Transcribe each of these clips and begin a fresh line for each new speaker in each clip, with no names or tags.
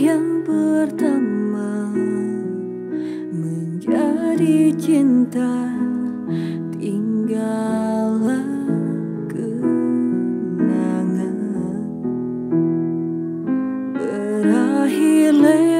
yang pertama menjadi cinta tinggallah kenangan. Berakhir lewat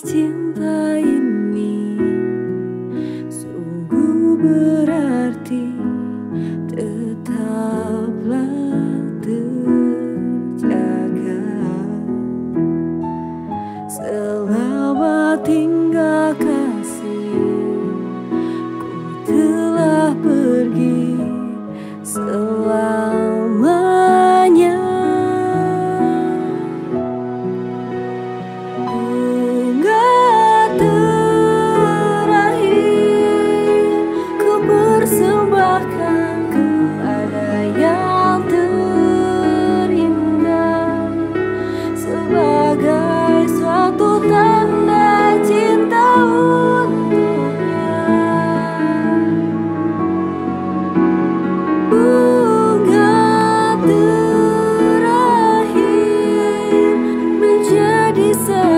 cinta ini sungguh berarti tetaplah terjaga. Selama tinggal menjadi